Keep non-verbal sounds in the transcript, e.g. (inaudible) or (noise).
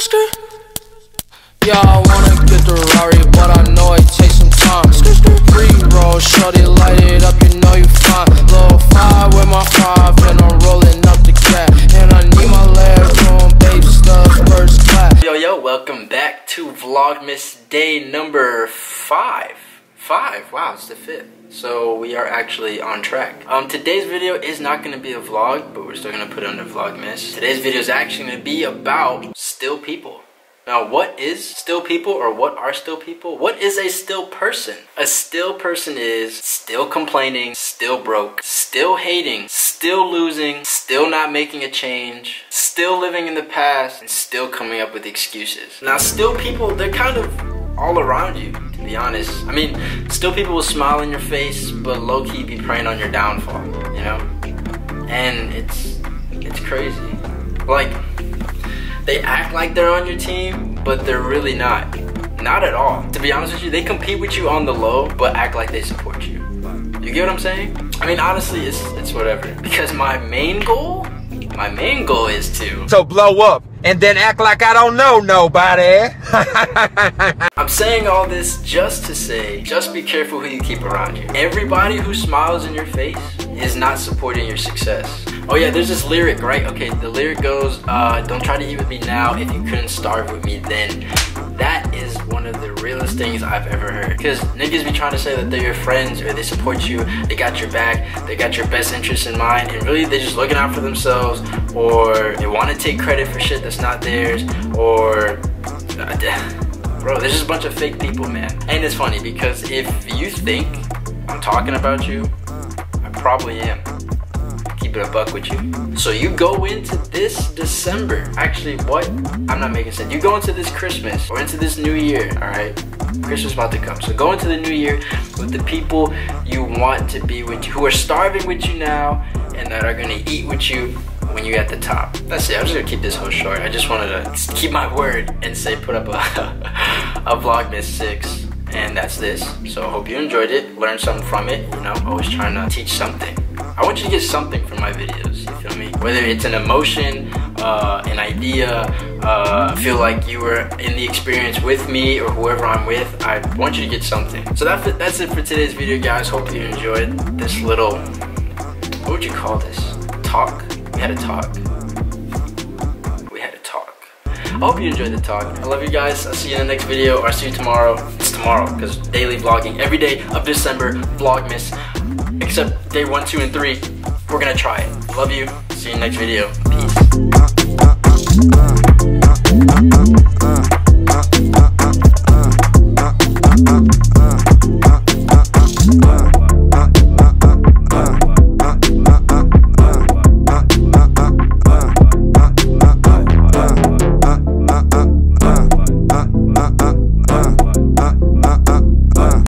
skirt, skirt. Yeah, I wanna get the Rari, but I know it takes some time. Skirt, skirt. Free roll, shorty, light it up, you know you fine. Little five with my five, and I'm rolling up the cat. And I need my leg room, baby stuff, first class. Yo, yo, welcome back to Vlogmas day number five. Five, wow, it's the fifth. So we are actually on track. Um, today's video is not gonna be a vlog, but we're still gonna put it under Vlogmas. Today's video is actually gonna be about still people. Now, what is still people or what are still people? What is a still person? A still person is still complaining, still broke, still hating, still losing, still not making a change, still living in the past, and still coming up with excuses. Now, still people, they're kind of all around you, to be honest. I mean, still people will smile in your face, but low key be preying on your downfall, you know? And it's it's crazy. Like they act like they're on your team, but they're really not. Not at all. To be honest with you, they compete with you on the low, but act like they support you. You get what I'm saying? I mean, honestly, it's it's whatever. (laughs) Because my main goal, my main goal is to So blow up and then act like I don't know nobody. (laughs) I'm saying all this just to say, just be careful who you keep around you. Everybody who smiles in your face is not supporting your success. Oh yeah, there's this lyric, right? Okay, the lyric goes, uh, don't try to eat with me now if you couldn't starve with me then. That is one of the realest things I've ever heard. Because niggas be trying to say that they're your friends or they support you, they got your back, they got your best interest in mind, and really they're just looking out for themselves or they want to take credit for shit that's not theirs or bro there's just a bunch of fake people man. And it's funny because if you think i'm talking about you i probably am. Keep it a buck with you. So you go into this december. Actually what? I'm not making sense. You go into this christmas or into this new year all right? Christmas about to come. So go into the new year with the people you want to be with you who are starving with you now and that are gonna eat with you when you're at the top. That's it. I'm just gonna keep this whole short. I just wanted to keep my word and say put up a, (laughs) a Vlogmas 6. And that's this. So I hope you enjoyed it, learned something from it. You know, always trying to teach something. I want you to get something from my videos, you feel me? Whether it's an emotion, uh, an idea, uh, feel like you were in the experience with me or whoever I'm with, I want you to get something. So that, that's it for today's video, guys. Hope you enjoyed this little, what would you call this? Talk? had a talk. We had a talk. I hope you enjoyed the talk. I love you guys. I'll see you in the next video or I'll see you tomorrow. It's tomorrow because daily vlogging every day of December, Vlogmas, except day one, two, and three. We're gonna try it. Love you. See you in the next video. Peace.